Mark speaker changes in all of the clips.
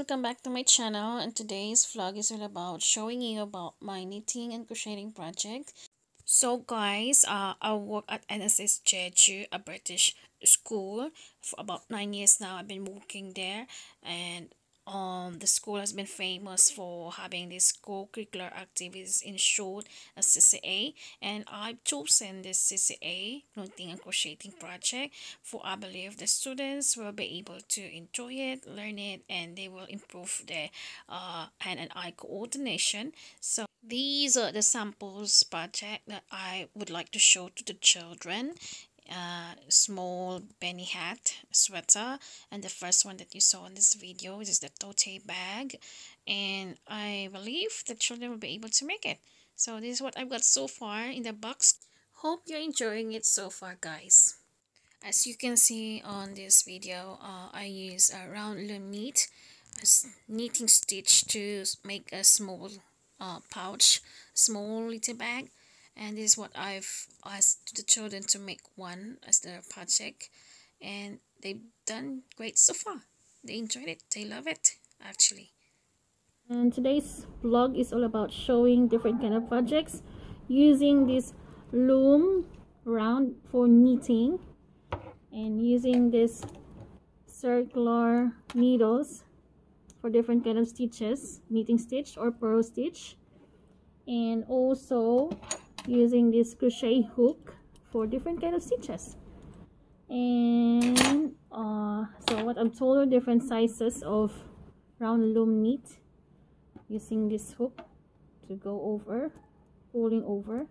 Speaker 1: welcome back to my channel and today's vlog is all about showing you about my knitting and crocheting project. So guys uh, i work at NLCS jeju a british school for about nine years now. I've been working there and um, the school has been famous for having these co-curricular activities in short a CCA and I've chosen this CCA knitting and crocheting project for I believe the students will be able to enjoy it learn it and they will improve their uh, hand and eye coordination. So these are the samples project that I would like to show to the children uh, small beanie hat sweater and the first one that you saw in this video is the tote bag and I believe the children will be able to make it. So this is what I've got so far in the box. Hope you're enjoying it so far guys. As you can see on this video uh, I use a round loom knit knitting stitch to make a small uh, pouch small little bag and this is what I've asked the children to make one as their project. And they've done great so far. They enjoyed it. They love it actually. And today's vlog is all about showing different kind of projects using this loom round for knitting and using this circular needles for different kind of stitches knitting stitch or purl stitch. And also using this crochet hook for different kind of stitches. And uh, so what I'm told are different sizes of round loom knit using this hook to go over pulling over.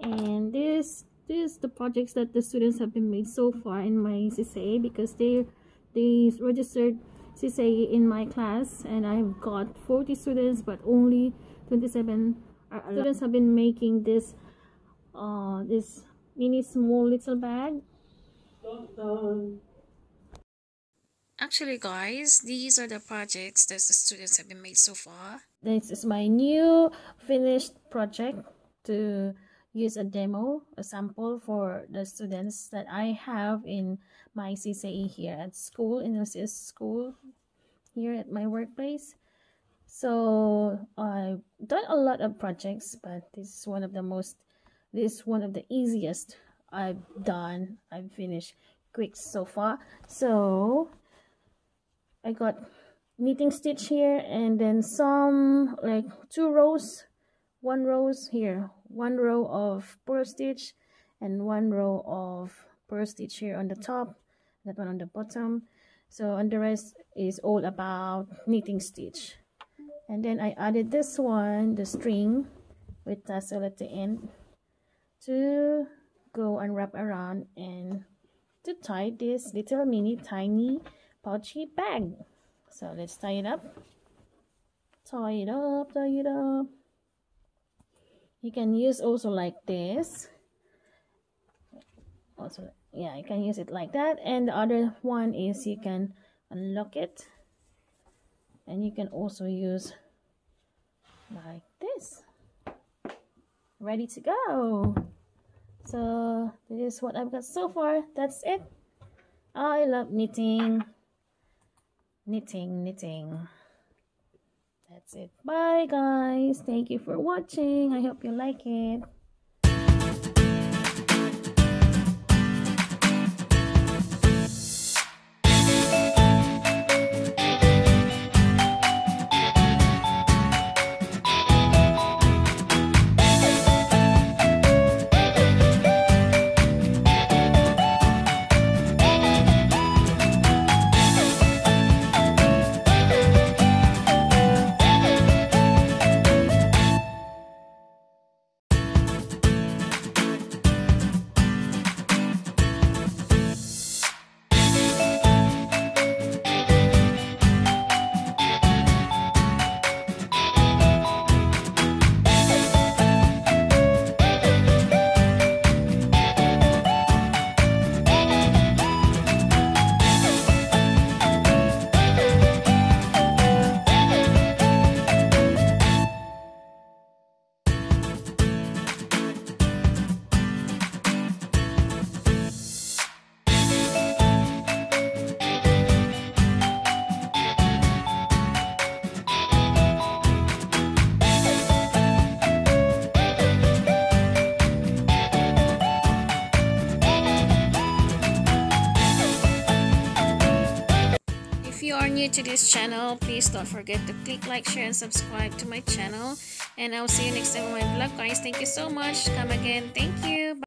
Speaker 1: And this this the projects that the students have been made so far in my CCA because they they registered CCA in my class and I've got 40 students but only 27 students have been making this uh this mini small little bag. Actually guys these are the projects that the students have been made so far. This is my new finished project to use a demo a sample for the students that i have in my CCA here at school in this school here at my workplace so i've done a lot of projects but this is one of the most this is one of the easiest i've done. I've finished quick so far. So i got knitting stitch here and then some like two rows one rows here one row of purl stitch and one row of purl stitch here on the top that one on the bottom. So and the rest is all about knitting stitch and then I added this one the string with tassel at the end to go and wrap around and to tie this little mini tiny pouchy bag. So let's tie it up. Tie it up tie it up. You can use also like this. Also yeah you can use it like that. And the other one is you can unlock it and you can also use like this. Ready to go. So this is what I've got so far. That's it. I love knitting. Knitting knitting. That's it. Bye guys. Thank you for watching. I hope you like it new to this channel, please don't forget to click like, share, and subscribe to my channel. And I'll see you next time on my vlog guys. Thank you so much. Come again. Thank you.